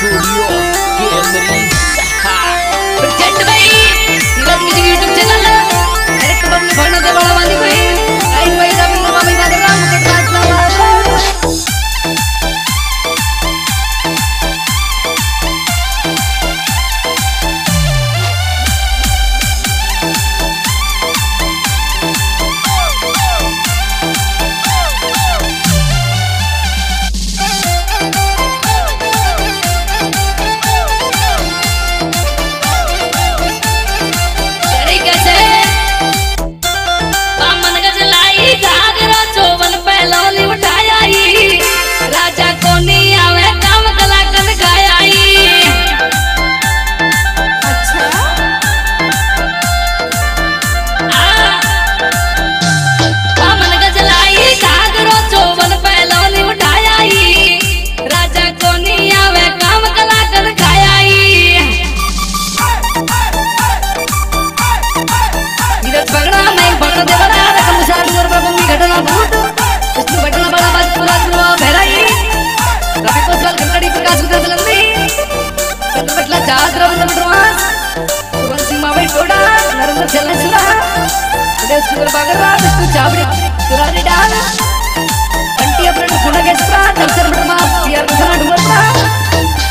studio family भाई सीरत channel gas की तरफ़ आगे बात तू चावड़े तुराने अंटी अपने खुना गैस प्राण नक्सल ब्रह्मा प्यार बधान हुआ प्राण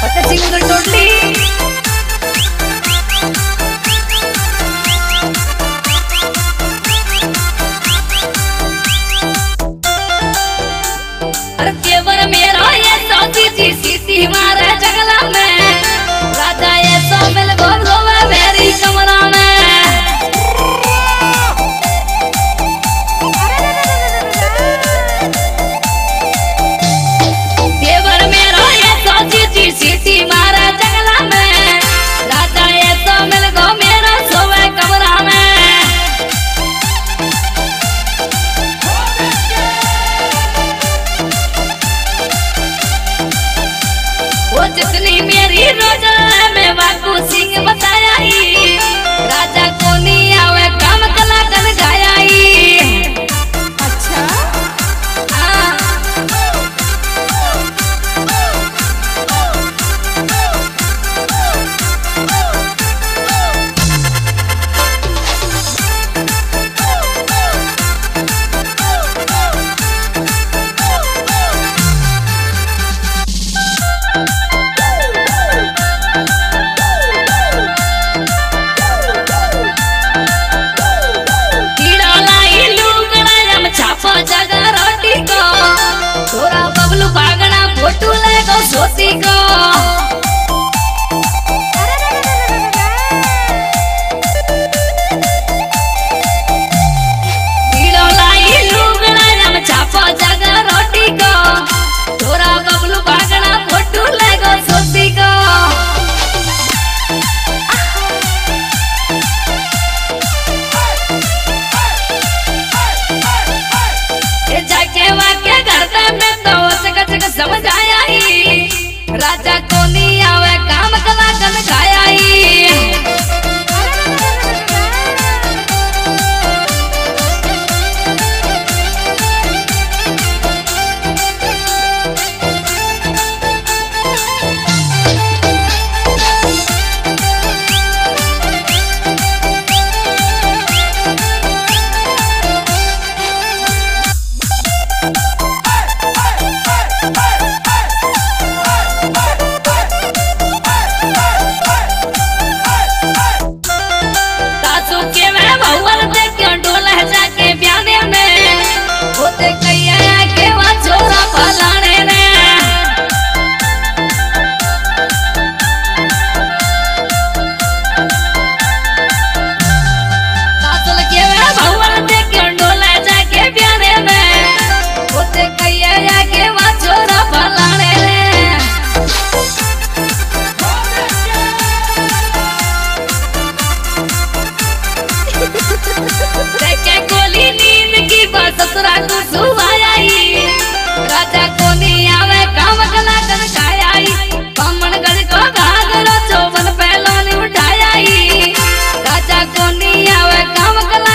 पत्ते siete सोनिया व कमकला